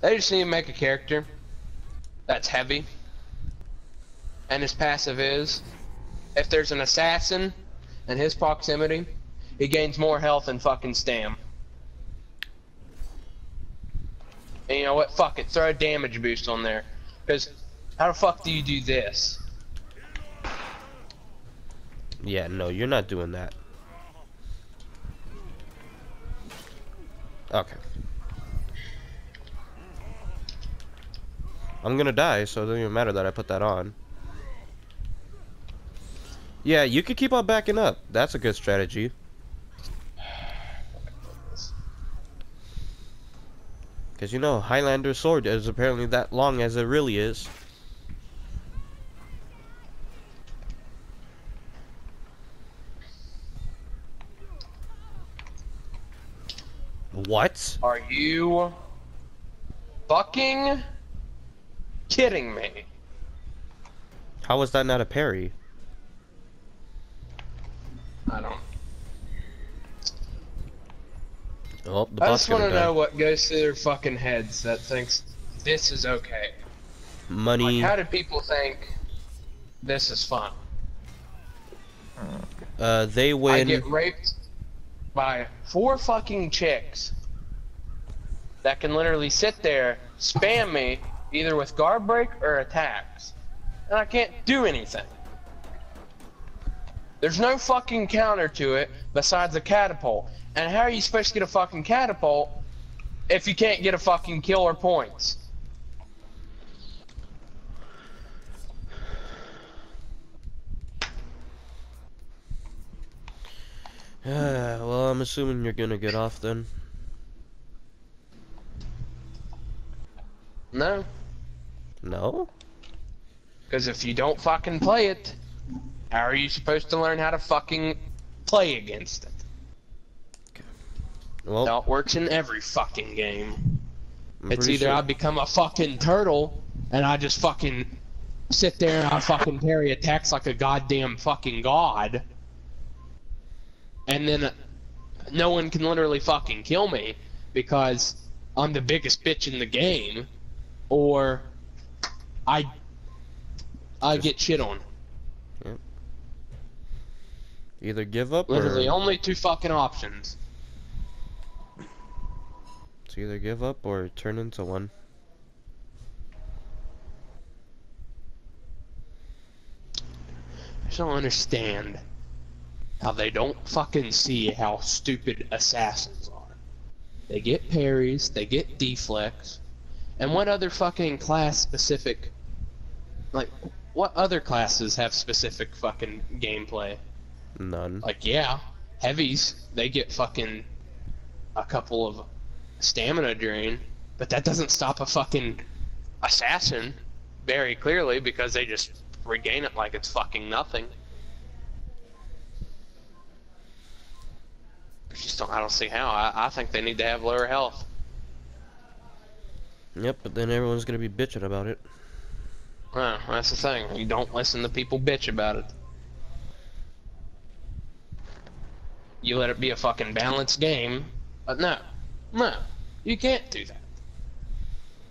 They just need to make a character that's heavy. And his passive is, if there's an assassin in his proximity, he gains more health and fucking stam. And you know what? Fuck it. Throw a damage boost on there. Because how the fuck do you do this? Yeah, no, you're not doing that. Okay. I'm gonna die, so it doesn't even matter that I put that on. Yeah, you could keep on backing up. That's a good strategy. Because you know, Highlander sword is apparently that long as it really is. What? Are you fucking kidding me? How was that not a parry? I don't. Oh, the I just want gonna know what goes through their fucking heads that thinks this is okay. Money. Like, how did people think this is fun? Uh, they I win. get raped by four fucking chicks that can literally sit there, spam me, either with guard break or attacks. And I can't do anything. There's no fucking counter to it besides a catapult. And how are you supposed to get a fucking catapult if you can't get a fucking kill or points? Uh, well, I'm assuming you're gonna get off then. No. No? Because if you don't fucking play it, how are you supposed to learn how to fucking play against it? Well, Now it works in every fucking game. I'm it's either sure- I become a fucking turtle and I just fucking sit there and I fucking parry attacks like a goddamn fucking god. And then no one can literally fucking kill me because I'm the biggest bitch in the game. Or I I Just- get shit on. either give up Literally or only two fucking options. it's either give up or turn into one. I just don't understand how they don't fucking see how stupid assassins are. They get parries, they get deflects, and what other fucking class specific, like, what other classes have specific fucking gameplay? None. Like, yeah, heavies, they get fucking a couple of stamina drain, but that doesn't stop a fucking assassin very clearly because they just regain it like it's fucking nothing. I just don't, I don't see how. I, I think they need to have lower health. Yep, but then everyone's gonna be bitching about it. Well, that's the thing. You don't listen to people bitch about it. You let it be a fucking balanced game, but no, no, you can't do that.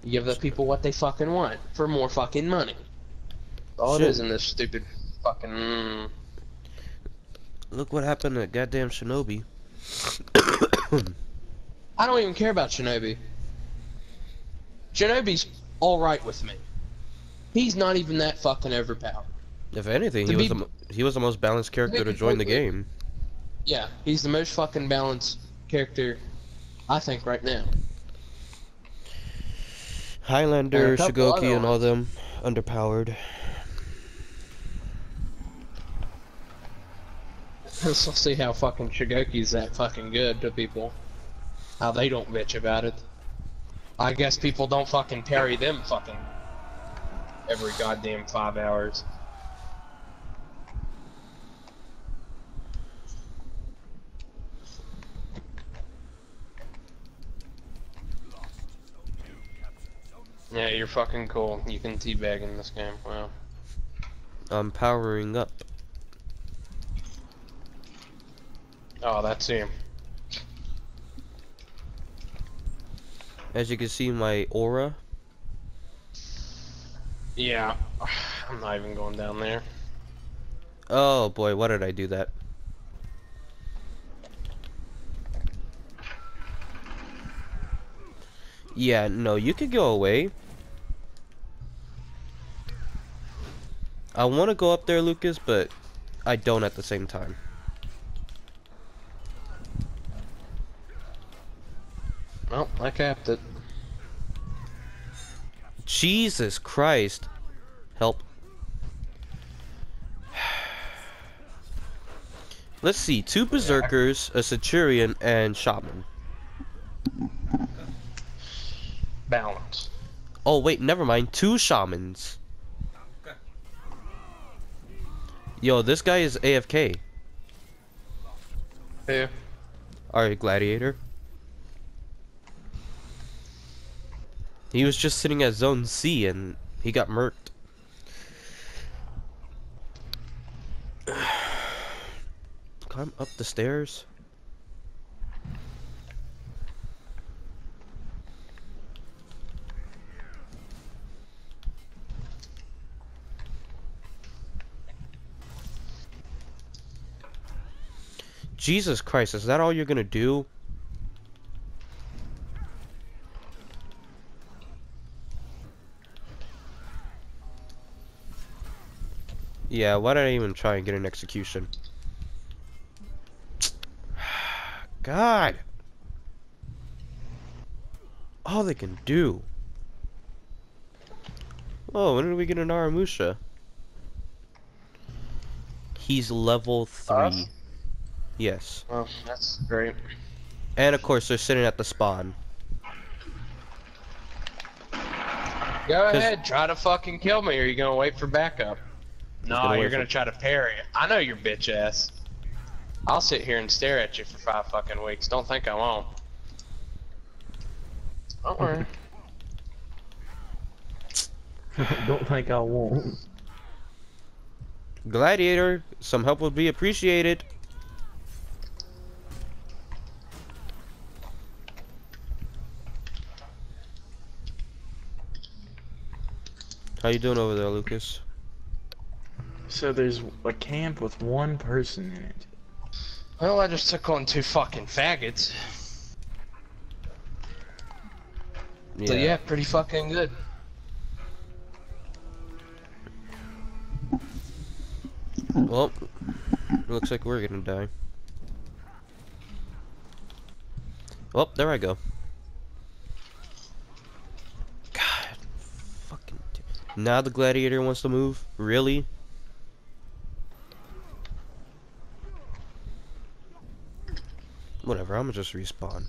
You give the people what they fucking want for more fucking money. All it Shit. is in this stupid fucking. mm, Look what happened to goddamn Shinobi. I don't even care about Shinobi. Shinobi's alright with me. He's not even that fucking overpowered. If anything, To he was the he was the most balanced character to join the game. Yeah, he's the most fucking balanced character, I think, right now. Highlander, And Shugoki, and all them underpowered. Let's see how fucking Shugoki's that fucking good to people. How they don't bitch about it. I guess people don't fucking parry them fucking every goddamn five hours. Yeah, you're fucking cool. You can teabag in this game. Wow. I'm powering up. Oh, that's him. As you can see, my aura. Yeah, I'm not even going down there. Oh boy, why did I do that? Yeah, no, you could go away. I want to go up there, Lucas, but I don't at the same time. Well, I capped it. Jesus Christ. Help. Let's see, two berserkers, a centurion, and shaman. Balance. Oh wait, never mind, two shamans. Yo, this guy is AFK. Yeah. Alright, gladiator. He was just sitting at zone C and he got murked. Climb up the stairs. Jesus Christ, is that all you're gonna do? Yeah, why did I even try and get an execution? God! All they can do. Oh, when did we get an Aramusha? He's level 3. Us? Yes. Well, that's great. And of course, they're sitting at the spawn. Go ahead, try to fucking kill me, or you gonna wait for backup? No, gonna you're gonna try to parry. I know your bitch ass. I'll sit here and stare at you for five fucking weeks. Don't think I won't. Don't worry. Don't think I won't. Gladiator, some help would be appreciated. How you doing over there, Lucas? So there's a camp with one person in it. Well, I just took on two fucking faggots. So yeah, pretty fucking good. Well, looks like we're gonna die. Oh, there I go. God, fucking. Now the gladiator wants to move. Really? Whatever. I'm gonna just respawn.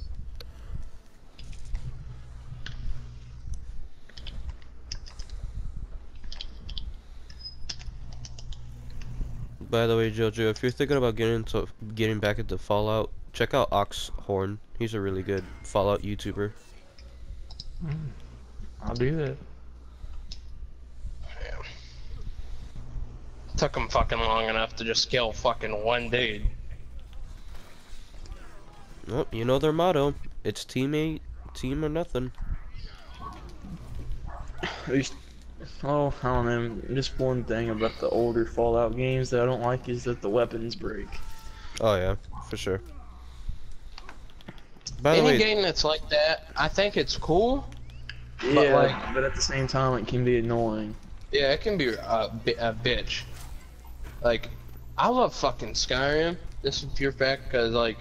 By the way, Jojo, if you're thinking about getting into getting back into Fallout, check out Oxhorn. He's a really good Fallout YouTuber. Mm. I'll do that. Took him fucking long enough to just kill fucking one dude. Well, you know their motto. It's teammate, team or nothing. Oh, I don't know. Just one thing about the older Fallout games that I don't like is that the weapons break. Oh yeah, for sure. By the Any way, game that's like that, I think it's cool. Yeah, like- but at the same time, it can be annoying. Yeah, it can be a, a bitch. Like, I love fucking Skyrim. This is pure fact because, like,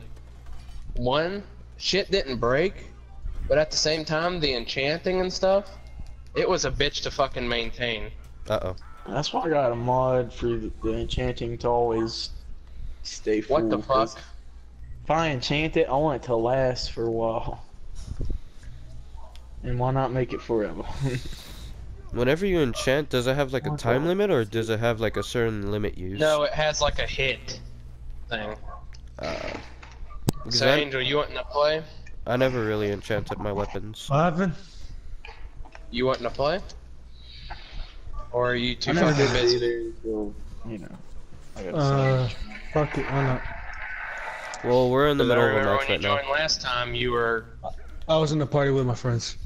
one, shit didn't break, but at the same time, the enchanting and stuff, it was a bitch to fucking maintain. uh oh. That's why I got a mod for the, the enchanting to always stay full. What the fuck? If I enchant it, I want it to last for a while. And why not make it forever? Whenever you enchant, does it have like a time limit or does it have like a certain limit used? No, it has like a hit thing. Uh, because So, I, Angel, you wanting to play? I never really enchanted my weapons. What happened? You wanting to play? Or are you too fucking busy? either, so, you know. I gotta Uh, fuck it, why not? Well, we're in the middle of a remember match when you right now. joined last time, you were I was in the party with my friends.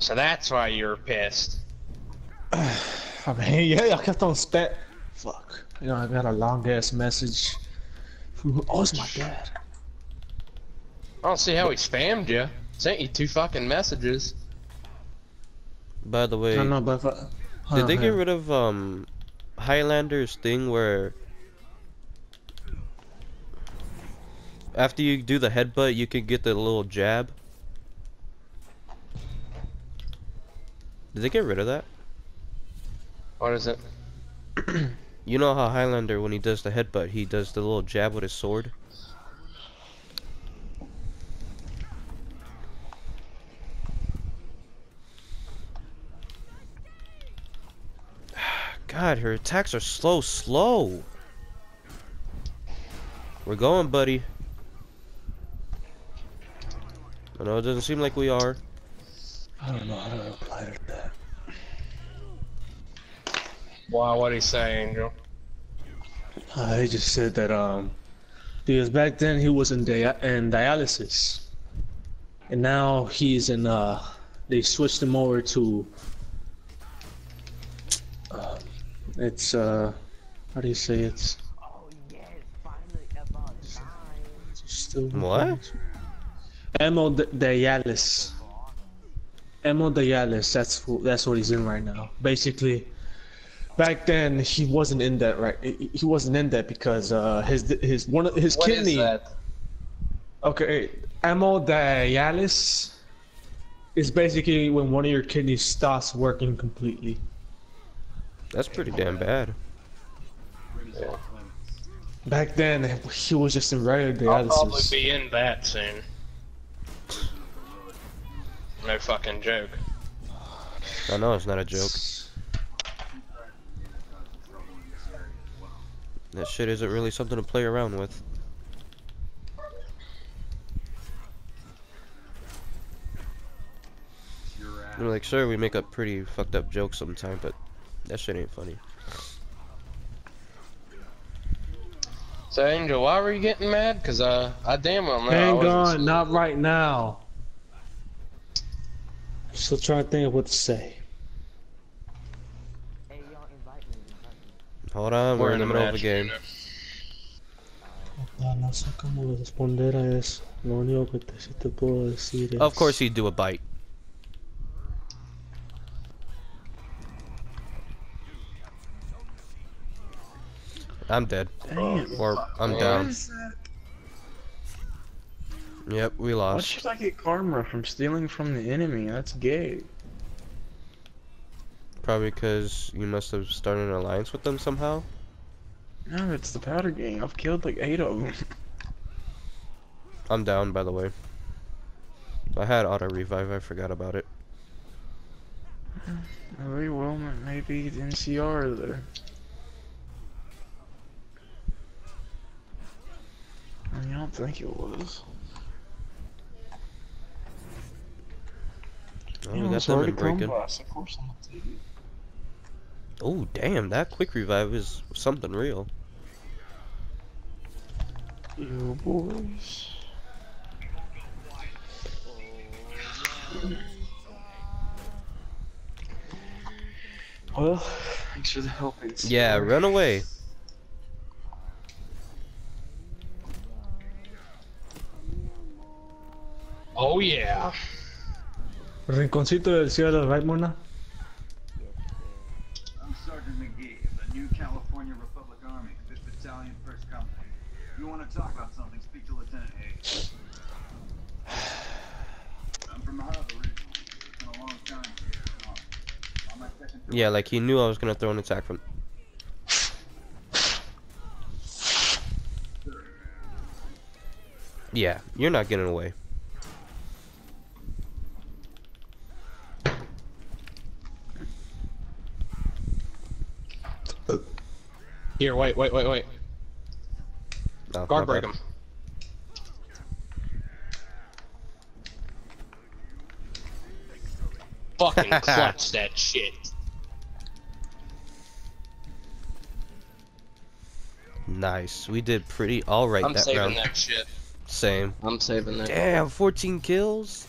So that's why you're pissed. I mean, yeah, I kept on spam. Fuck. You know, I got a long ass message. From, oh, it's my dad. I don't see how he spammed you. Sent you two fucking messages. By the way, I don't know, but I, did on, they get on. rid of um Highlander's thing where after you do the headbutt, you can get the little jab? Did they get rid of that? What is it? You know how Highlander, when he does the headbutt, he does the little jab with his sword? God, her attacks are slow, slow. We're going, buddy. I know it doesn't seem like we are. I don't know how to Wow, what he say, Angel? Uh, he just said that um, because back then he was in dia- in dialysis, and now he's in uh, they switched him over to. Um, it's uh, how do you say it's? Oh, yes, still What? Hemodialysis. Hemodialysis. That's who, that's what he's in right now. Basically, back then he wasn't in that right. He he wasn't in that because uh, his his one of his What is kidney. that? Okay, hemodialysis is basically when one of your kidneys stops working completely. That's pretty damn bad. Yeah. Back then he was just in regular dialysis. I'll probably be in that soon. No fucking joke. I know it's not a joke. That shit isn't really something to play around with. I'm like, sure, we make up pretty fucked up jokes sometimes, but that shit ain't funny. So Angel, why were you getting mad? Cause uh, I damn well know. I Hang wasn't on, supposed not to. right now. Still trying to think of what to say. Hold on, we're, in the middle of a game. you know. No sé cómo responder a eso. Lo único que te, sí te puedo decir es... Of course he'd do a bite. I'm dead. Damn. Or I'm What down. is that? Yep, we lost. Why lost. should I get karma from stealing from the enemy? That's gay. Probably because you must have started an alliance with them somehow. No, it's the powder gang. I've killed like eight of them. I'm down, by the way. I had auto revive. I forgot about it. Uh, well, maybe the NCR there. I mean, I don't think it was. Oh, You know, got them hard to of course I'm gonna take it. Oh, damn! That quick revive is something real. You boys. Well, thanks for the help. NCR. Yeah, run away. Oh yeah. Rinconcito del cielo, right, Mona? Sergeant McGee of the New California Republic Army, 5th Battalion, 1st Company. If you want to talk about something, speak to Lieutenant Hayes. I'm from hub originally. It's been a long time here. On my second tour- Yeah, like he knew I was gonna throw an attack from. Yeah, you're not getting away. Here, wait, wait, wait, wait. No, Guard break bad. him. Fucking clutch that shit. Nice. We did pretty all right I'm that saving round. that shit. Same. I'm saving that. Damn, 14 kills.